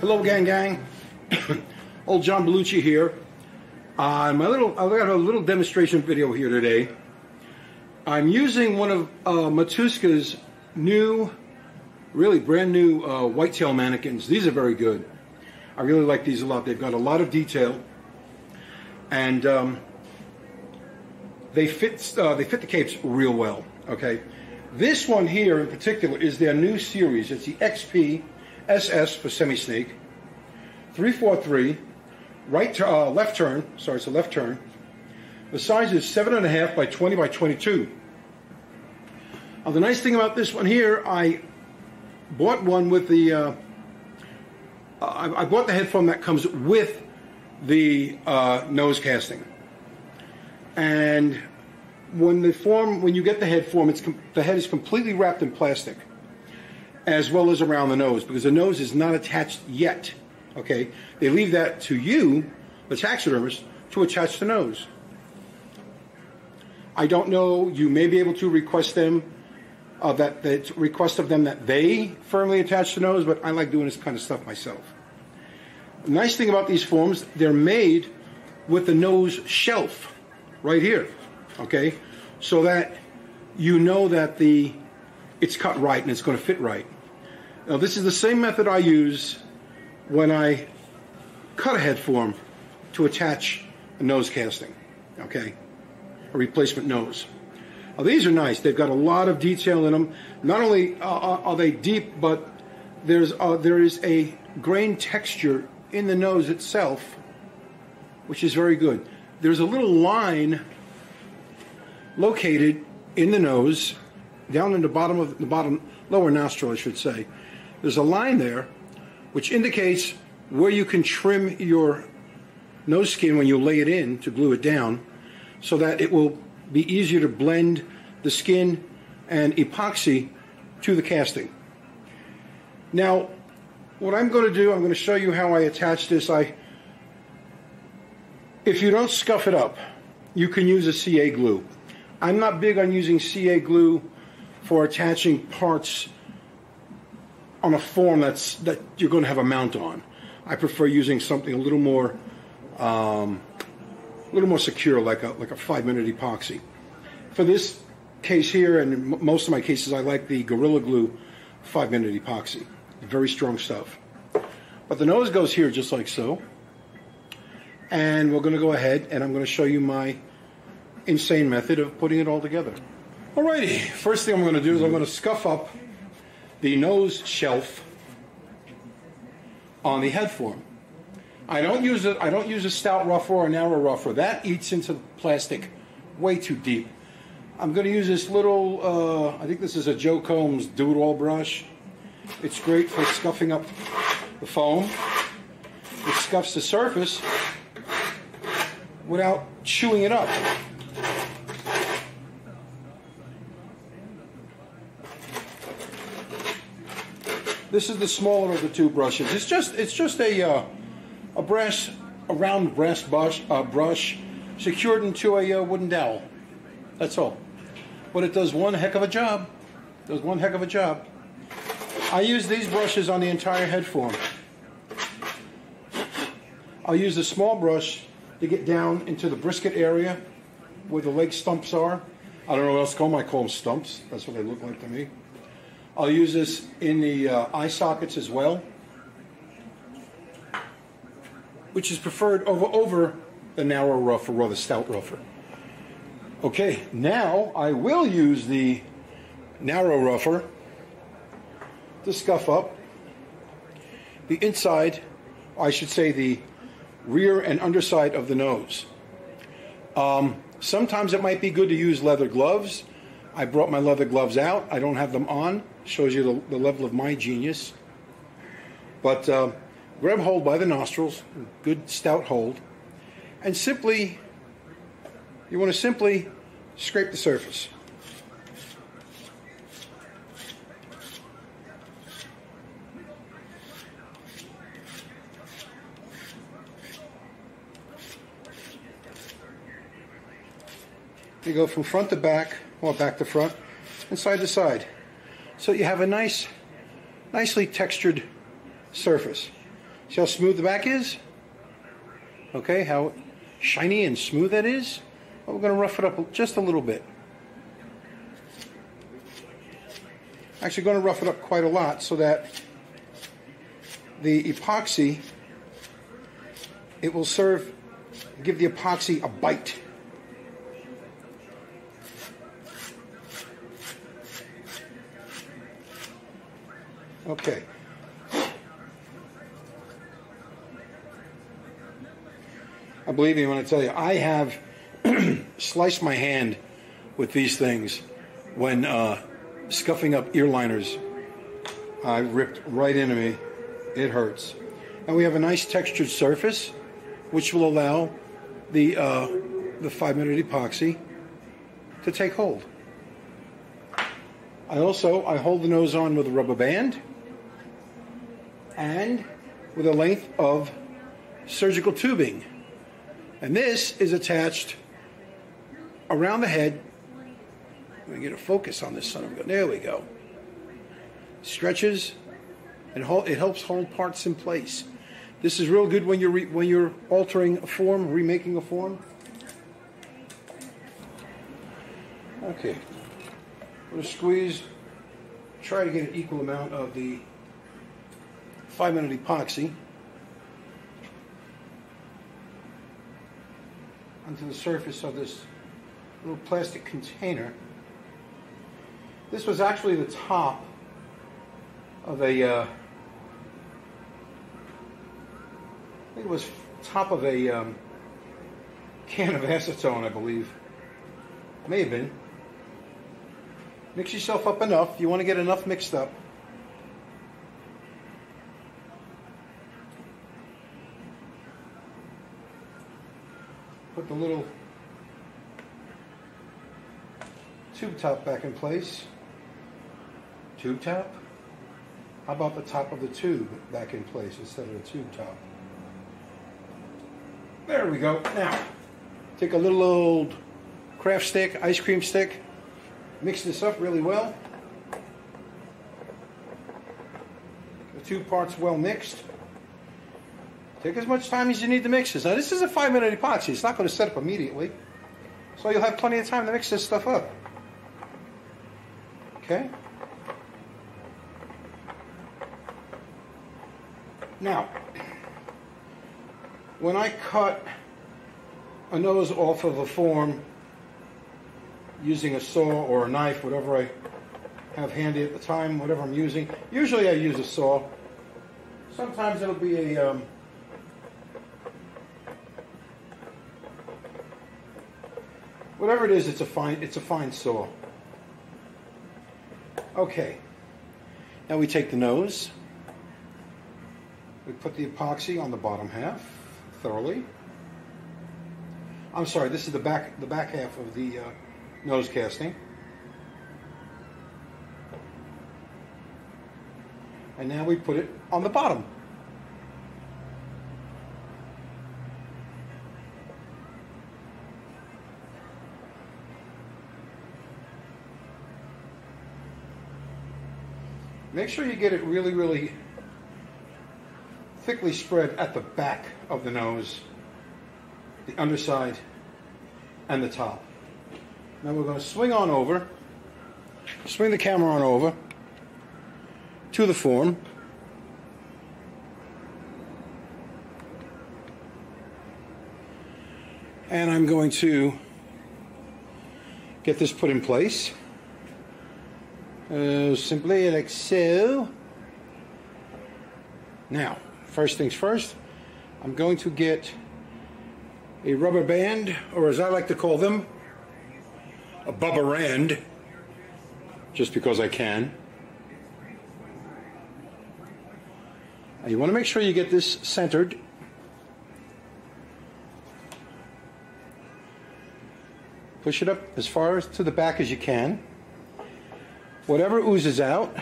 Hello, gang, gang. Old John Bellucci here. Uh, my little, I've got a little demonstration video here today. I'm using one of uh, Matuska's new, really brand new uh, whitetail mannequins. These are very good. I really like these a lot. They've got a lot of detail, and um, they fit uh, they fit the capes real well. Okay, this one here in particular is their new series. It's the XP SS for semi sneak. 343, right uh, left turn, sorry, it's a left turn. The size is 7.5 by 20 by 22. Now, the nice thing about this one here, I bought one with the, uh, I, I, bought the head form that comes with the uh, nose casting. And when the form, when you get the head form, it's the head is completely wrapped in plastic, as well as around the nose, because the nose is not attached yet. Okay, they leave that to you, the taxidermist, to attach the nose. I don't know. You may be able to request them uh, that that request of them that they firmly attach the nose, but I like doing this kind of stuff myself. The nice thing about these forms, they're made with the nose shelf right here. Okay, so that you know that the it's cut right and it's going to fit right. Now this is the same method I use when I cut a head form to attach a nose casting, okay, a replacement nose. Now, these are nice. They've got a lot of detail in them. Not only uh, uh, are they deep, but there's uh, there is a grain texture in the nose itself, which is very good. There's a little line located in the nose, down in the bottom of the bottom lower nostril, I should say. There's a line there which indicates where you can trim your nose skin when you lay it in to glue it down so that it will be easier to blend the skin and epoxy to the casting. Now, what I'm going to do, I'm going to show you how I attach this. I, If you don't scuff it up, you can use a CA glue. I'm not big on using CA glue for attaching parts on a form that's that you're going to have a mount on. I prefer using something a little more um, a little more secure, like a like a five minute epoxy. For this case here, and most of my cases, I like the Gorilla Glue five minute epoxy. Very strong stuff. But the nose goes here just like so. And we're going to go ahead and I'm going to show you my insane method of putting it all together. Alrighty, first thing I'm going to do is I'm going to scuff up the nose shelf on the head form. I don't use it. I don't use a stout rougher or a narrow rougher. That eats into the plastic way too deep. I'm going to use this little. Uh, I think this is a Joe Coombs Do It All brush. It's great for scuffing up the foam. It scuffs the surface without chewing it up. This is the smaller of the two brushes. It's just it's just a uh, a brass a round brass brush uh, brush secured into a uh, wooden dowel. That's all. But it does one heck of a job. Does one heck of a job. I use these brushes on the entire head form. I'll use a small brush to get down into the brisket area where the leg stumps are. I don't know what else to call them. I call them stumps. That's what they look like to me. I'll use this in the uh, eye sockets as well, which is preferred over, over the narrow rougher or the stout rougher. Okay, now I will use the narrow rougher to scuff up the inside, I should say the rear and underside of the nose. Um, sometimes it might be good to use leather gloves. I brought my leather gloves out. I don't have them on. Shows you the, the level of my genius. But uh, grab hold by the nostrils, good stout hold, and simply, you want to simply scrape the surface. You go from front to back, or back to front, and side to side. So you have a nice, nicely textured surface. See how smooth the back is? Okay, how shiny and smooth that is? Well, we're going to rough it up just a little bit. Actually going to rough it up quite a lot so that the epoxy, it will serve, give the epoxy a bite. Okay. Believe me when I tell you, I have sliced my hand with these things when uh, scuffing up ear liners. I ripped right into me. It hurts. And we have a nice textured surface, which will allow the uh, the five minute epoxy to take hold. I also I hold the nose on with a rubber band and with a length of surgical tubing. And this is attached around the head. Let me get a focus on this son of a gun. There we go. Stretches and it helps hold parts in place. This is real good when you're when you're altering a form, remaking a form. Okay, I'm to squeeze. Try to get an equal amount of the five minute epoxy onto the surface of this little plastic container. This was actually the top of a, uh, I think it was top of a um, can of acetone, I believe. May have been. Mix yourself up enough. You want to get enough mixed up. Put the little tube top back in place. Tube top? How about the top of the tube back in place instead of the tube top? There we go. Now, take a little old craft stick, ice cream stick, mix this up really well. The two parts well mixed. Take as much time as you need to mix this. Now this is a five minute epoxy. It's not going to set up immediately. So you'll have plenty of time to mix this stuff up. Okay? Now, when I cut a nose off of a form using a saw or a knife, whatever I have handy at the time, whatever I'm using, usually I use a saw. Sometimes it'll be a um, whatever it is, it's a fine it's a fine saw. Okay. Now we take the nose we put the epoxy on the bottom half thoroughly. I'm sorry, this is the back the back half of the uh, nose casting. And now we put it on the bottom. Make sure you get it really, really thickly spread at the back of the nose, the underside, and the top. Now we're going to swing on over, swing the camera on over to the form. And I'm going to get this put in place. Uh, simply like so. Now, First things first, I'm going to get a rubber band, or as I like to call them, a Bubba Rand, just because I can. Now you want to make sure you get this centered. Push it up as far to the back as you can. Whatever oozes out,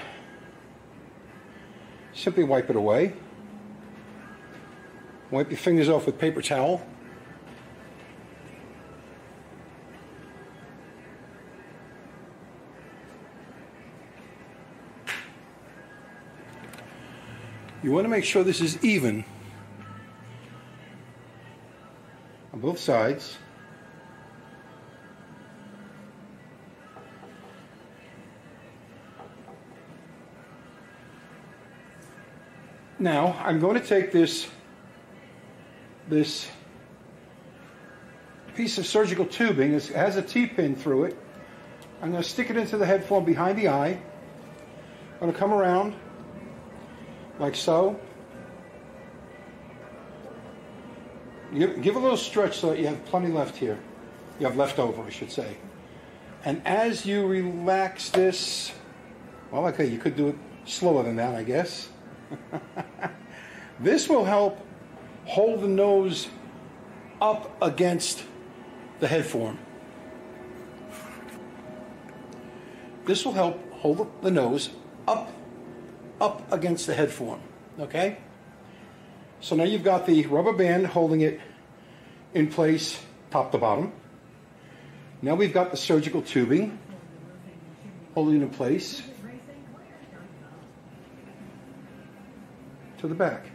simply wipe it away. Wipe your fingers off with paper towel. You want to make sure this is even on both sides. Now, I'm going to take this, this piece of surgical tubing, it has a T-pin through it. I'm going to stick it into the head form behind the eye. I'm going to come around like so. Give, give a little stretch so that you have plenty left here. You have left over, I should say. And as you relax this, well, okay, you could do it slower than that, I guess. this will help hold the nose up against the head form. This will help hold the nose up, up against the head form, okay? So now you've got the rubber band holding it in place top to bottom. Now we've got the surgical tubing holding it in place to the back.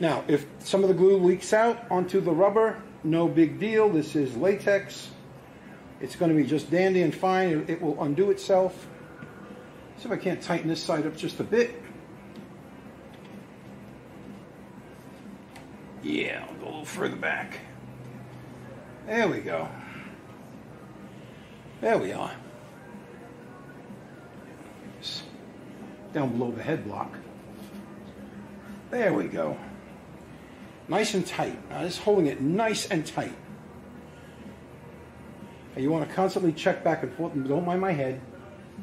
Now, if some of the glue leaks out onto the rubber, no big deal. This is latex. It's going to be just dandy and fine. It, will undo itself. See if I can't tighten this side up just a bit. Yeah, I'll go a little further back. There we go. There we are. Down below the head block. There we go. Nice and tight. Now just holding it nice and tight. And you want to constantly check back and forth and don't mind my head.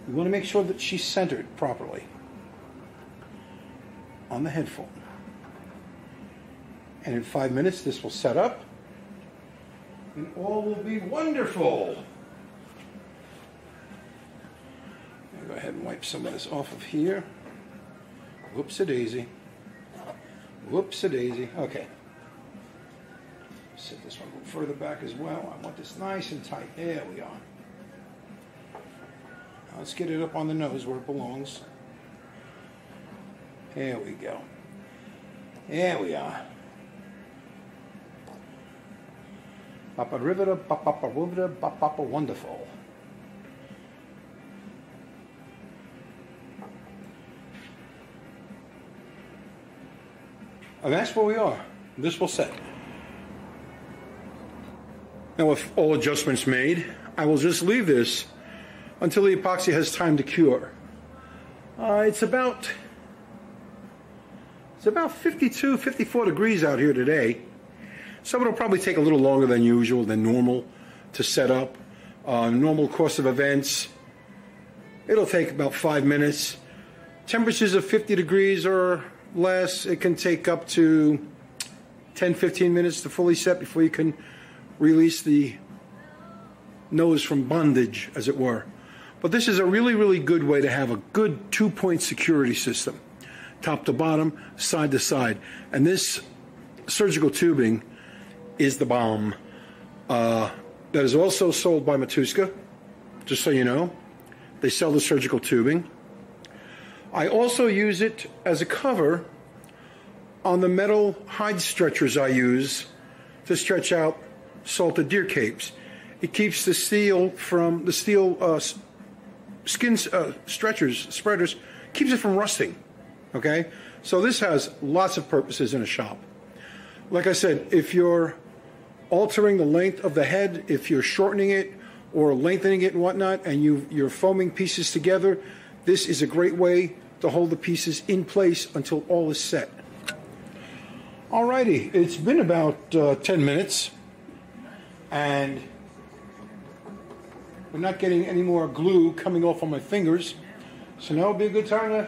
You want to make sure that she's centered properly on the head form. And in five minutes, this will set up and all will be wonderful. I'll go ahead and wipe some of this off of here. Whoops a daisy. Whoops a daisy. Okay. Set this one a little further back as well. I want this nice and tight. There we are. Now let's get it up on the nose where it belongs. There we go. There we are. Papa Rivera, Papa Rivera, Papa Wonderful. And that's where we are. This will set. Now with all adjustments made, I will just leave this until the epoxy has time to cure. Uh, it's about it's about 52, 54 degrees out here today. So it'll probably take a little longer than usual, than normal to set up. Uh, normal course of events, it'll take about five minutes. Temperatures of 50 degrees or less, it can take up to 10, 15 minutes to fully set before you can release the nose from bondage, as it were. But this is a really, really good way to have a good two point security system, top to bottom, side to side. And this surgical tubing is the bomb. Uh, that is also sold by Matuska, just so you know. They sell the surgical tubing. I also use it as a cover on the metal hide stretchers I use to stretch out salted deer capes. It keeps the steel from the steel uh, skin uh, stretchers, spreaders, keeps it from rusting. Okay? So this has lots of purposes in a shop. Like I said, if you're altering the length of the head, if you're shortening it or lengthening it and whatnot, and you, you're foaming pieces together, this is a great way to hold the pieces in place until all is set. Alrighty, it's been about uh, 10 minutes and we're not getting any more glue coming off on my fingers. So now would be a good time to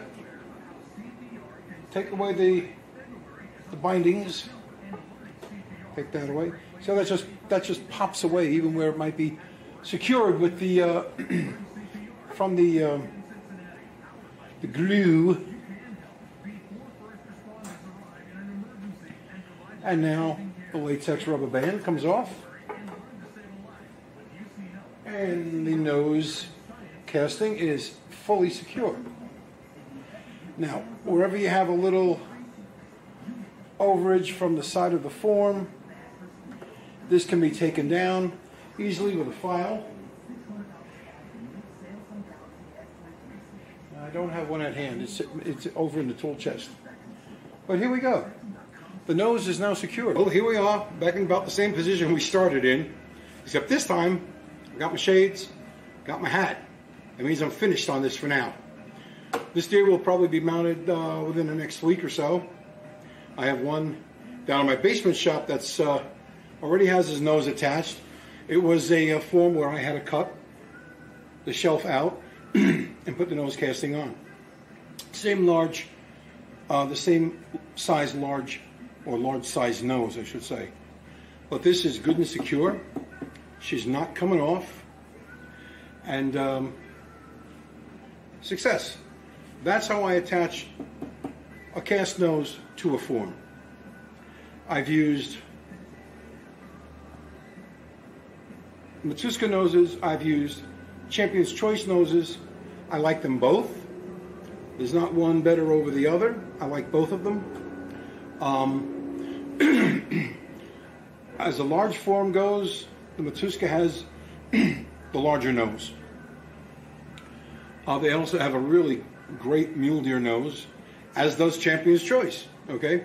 take away the, the bindings. Take that away. So that just that just pops away, even where it might be secured with the uh, from the uh, the glue. And now the latex rubber band comes off. And the nose casting is fully secure. Now, wherever you have a little overage from the side of the form, this can be taken down easily with a file. I don't have one at hand. It's, it's over in the tool chest. But here we go. The nose is now secured. Well, here we are, back in about the same position we started in, except this time, I got my shades, got my hat. That means I'm finished on this for now. This deer will probably be mounted uh, within the next week or so. I have one down in my basement shop that's uh, already has his nose attached. It was a, a form where I had to cut the shelf out and put the nose casting on. Same large, uh, the same size large, or large size nose, I should say. But this is good and secure. She's not coming off. And um, success. That's how I attach a cast nose to a form. I've used Matuska noses, I've used Champion's Choice noses. I like them both. There's not one better over the other. I like both of them. Um, as a large form goes, the Matuska has the larger nose. Uh, they also have a really great mule deer nose, as does Champion's Choice. Okay,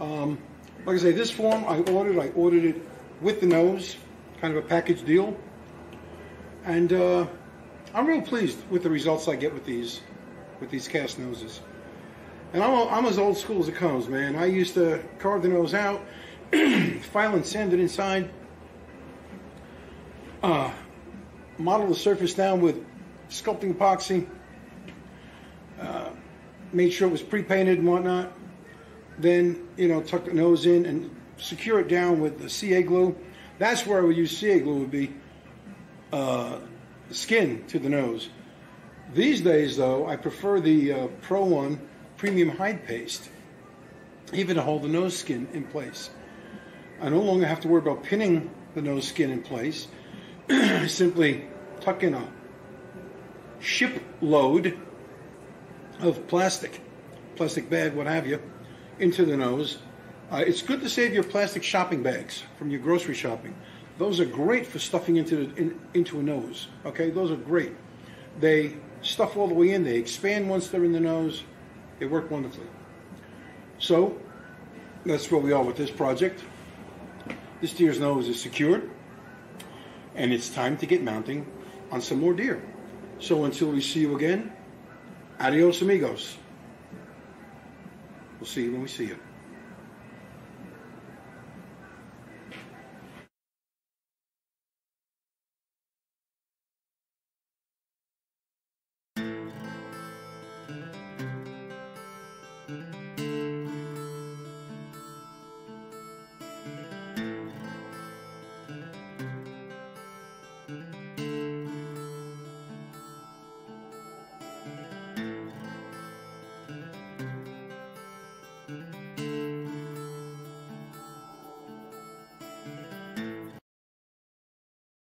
um, like I say, this form I ordered. I ordered it with the nose, kind of a package deal, and uh, I'm real pleased with the results I get with these, with these cast noses. And I'm, I'm as old school as it comes, man. I used to carve the nose out, file and sand it inside, uh, model the surface down with sculpting epoxy, uh, made sure it was pre-painted and whatnot. Then, you know, tuck the nose in and secure it down with the CA glue. That's where I would use CA glue would be uh, skin to the nose. These days, though, I prefer the uh, Pro One Premium Hide Paste, even to hold the nose skin in place. I no longer have to worry about pinning the nose skin in place. I simply tuck in a ship load of plastic, plastic bag, what have you, into the nose. Uh, it's good to save your plastic shopping bags from your grocery shopping. Those are great for stuffing into the, in, into a nose. Okay, those are great. They stuff all the way in. They expand once they're in the nose. They work wonderfully. So that's where we are with this project. This deer's nose is secured, and it's time to get mounting on some more deer. So until we see you again, adios amigos. We'll see you when we see you.